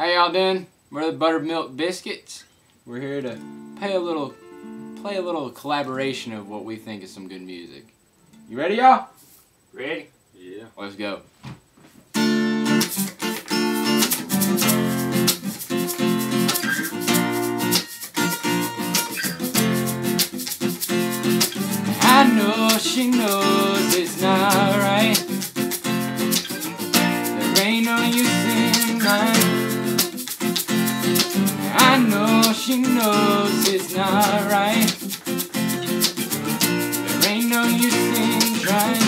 How y'all doing? We're the Buttermilk Biscuits. We're here to play a little, play a little collaboration of what we think is some good music. You ready, y'all? Ready? Yeah. Let's go. I know she knows it's not right. There ain't no use in lying. She knows it's not right. There ain't no use in trying.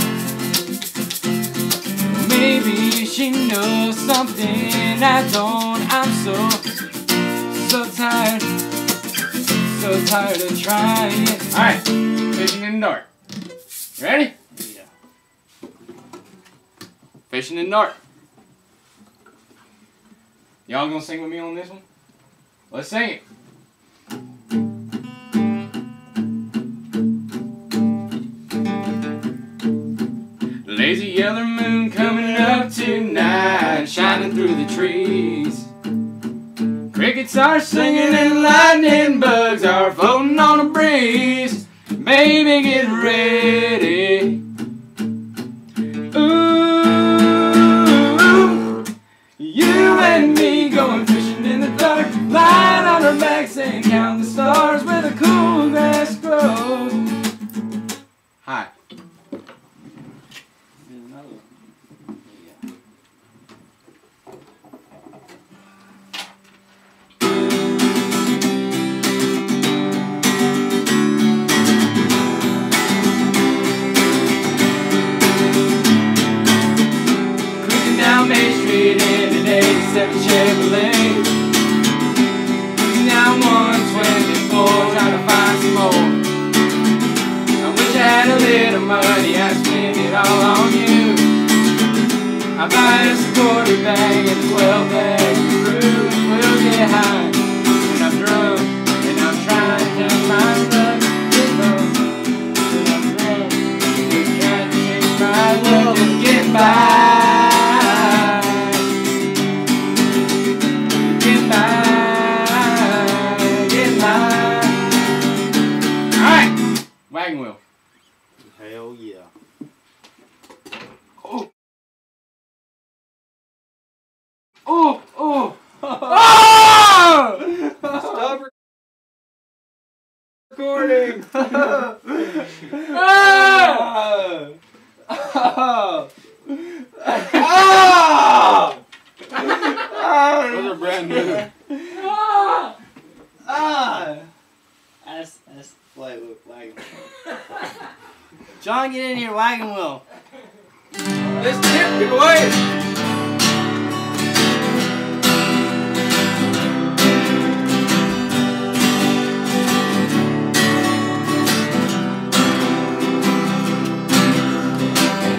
Maybe she knows something I don't. I'm so, so tired. So tired of trying. Alright, fishing in the dark. You ready? Yeah. Fishing in the dark. Y'all gonna sing with me on this one? Let's sing it. Lazy yellow moon coming up tonight, shining through the trees. Crickets are singing and lightning bugs are floating on a breeze. Baby, get ready. Ooh, you and me going fishing in the dark, lying on our backs and counting the stars where the cool grass grows. 87 Chevrolet. Hell yeah. Oh. Oh, oh. oh! Stop recording. Ah! Ah! Ah! Those are brand new. Ah! Ah! That's that's wagon wagon. John, get in here, wagon wheel. This tip, get away!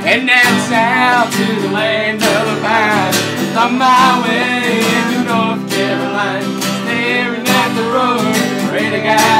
Heading down south to the land of the pine. On my way into North Carolina. Staring at the road, pray to God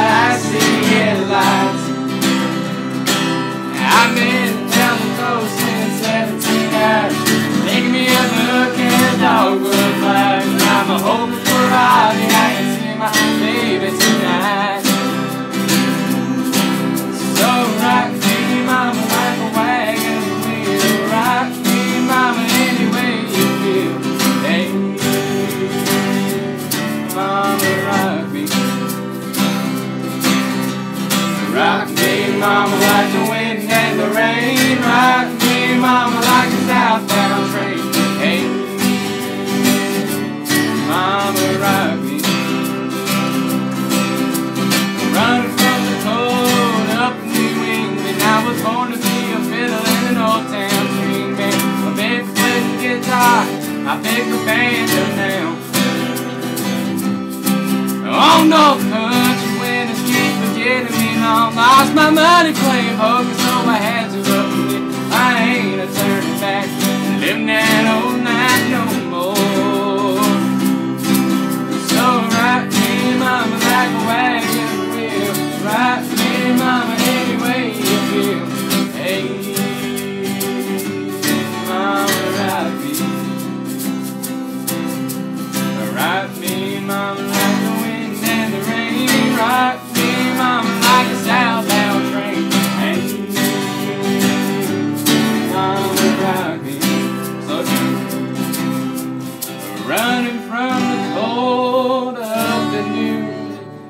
Rock me, mama, like the wind and the rain. Rock me, mama, like a southbound train. Hey, mama, rock me. Running from the cold up in New England. I was born to be a fiddle in an old town swing band. A big the guitar. I pick a banjo now. Oh no, long. Lost my money playing poker,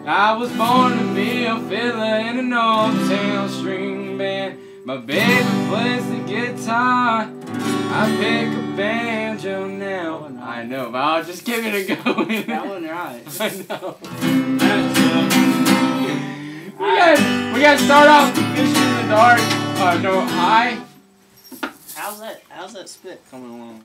I was born to be a fiddler in an old town string band. My baby plays the guitar. I pick a banjo now. I know, but I'll just give it a go. That one right. I know. We got we got to start off fishing in the dark. Uh, no, I. how's that? How's that spit coming along?